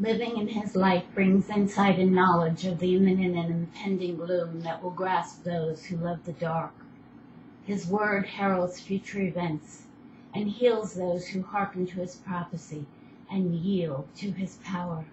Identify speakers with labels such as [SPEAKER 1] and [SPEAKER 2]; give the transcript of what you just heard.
[SPEAKER 1] Living in his light brings insight and knowledge of the imminent and impending gloom that will grasp those who love the dark. His word heralds future events, and heals those who hearken to his prophecy and yield to his power.